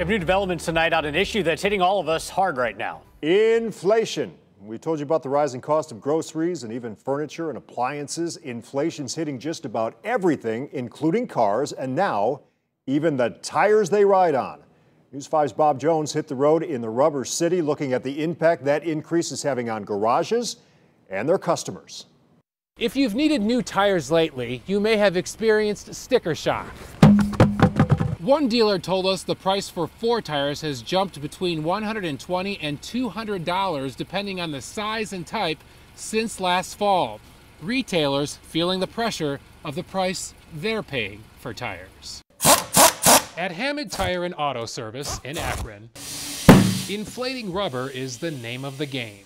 We have new developments tonight on an issue that's hitting all of us hard right now. Inflation. We told you about the rising cost of groceries and even furniture and appliances. Inflation's hitting just about everything, including cars, and now even the tires they ride on. News 5's Bob Jones hit the road in the rubber city looking at the impact that increase is having on garages and their customers. If you've needed new tires lately, you may have experienced sticker shock. One dealer told us the price for four tires has jumped between 120 and $200 depending on the size and type since last fall. Retailers feeling the pressure of the price they're paying for tires. At Hammond Tire and Auto Service in Akron, inflating rubber is the name of the game.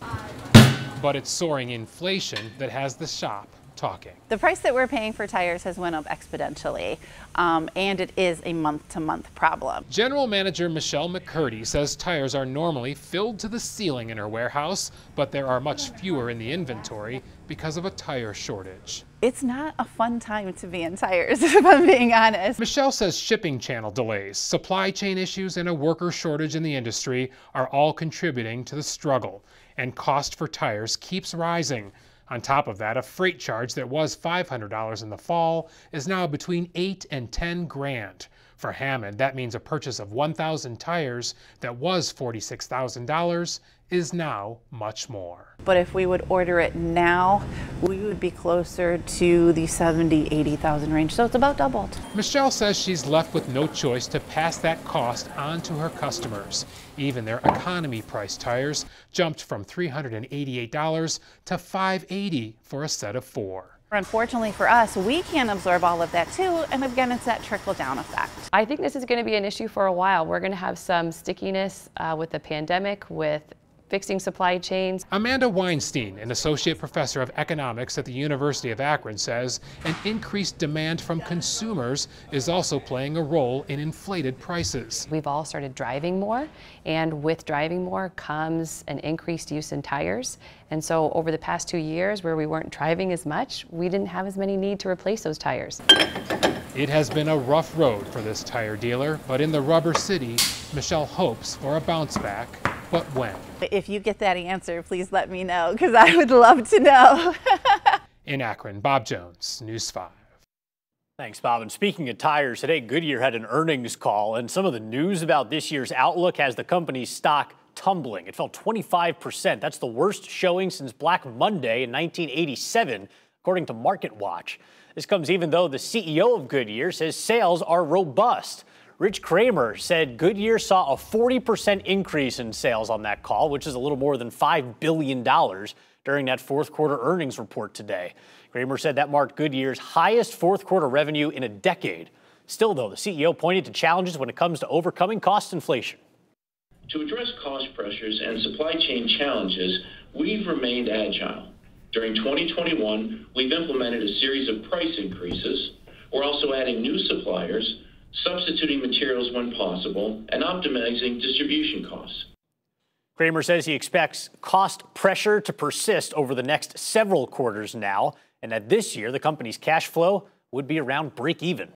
But it's soaring inflation that has the shop talking. The price that we're paying for tires has went up exponentially, um, and it is a month-to-month -month problem. General Manager Michelle McCurdy says tires are normally filled to the ceiling in her warehouse, but there are much fewer in the inventory because of a tire shortage. It's not a fun time to be in tires, if I'm being honest. Michelle says shipping channel delays, supply chain issues, and a worker shortage in the industry are all contributing to the struggle, and cost for tires keeps rising. On top of that, a freight charge that was $500 in the fall is now between 8 and 10 grand. For Hammond, that means a purchase of 1,000 tires that was $46,000 is now much more. But if we would order it now, we would be closer to the 70, 80,000 range. So it's about doubled. Michelle says she's left with no choice to pass that cost on to her customers. Even their economy price tires jumped from $388 to 580 for a set of four. Unfortunately for us, we can't absorb all of that too, and again, it's that trickle down effect. I think this is going to be an issue for a while. We're going to have some stickiness uh, with the pandemic, with fixing supply chains. Amanda Weinstein, an associate professor of economics at the University of Akron, says an increased demand from consumers is also playing a role in inflated prices. We've all started driving more, and with driving more comes an increased use in tires. And so over the past two years where we weren't driving as much, we didn't have as many need to replace those tires. It has been a rough road for this tire dealer, but in the rubber city, Michelle hopes for a bounce back but when? If you get that answer, please let me know because I would love to know. In Akron, Bob Jones, News 5. Thanks, Bob. And speaking of tires, today Goodyear had an earnings call, and some of the news about this year's outlook has the company's stock tumbling. It fell 25%. That's the worst showing since Black Monday in 1987, according to MarketWatch. This comes even though the CEO of Goodyear says sales are robust. Rich Kramer said Goodyear saw a 40% increase in sales on that call, which is a little more than $5 billion during that fourth quarter earnings report today. Kramer said that marked Goodyear's highest fourth quarter revenue in a decade. Still, though, the CEO pointed to challenges when it comes to overcoming cost inflation. To address cost pressures and supply chain challenges, we've remained agile. During 2021, we've implemented a series of price increases. We're also adding new suppliers substituting materials when possible, and optimizing distribution costs. Kramer says he expects cost pressure to persist over the next several quarters now, and that this year the company's cash flow would be around break even.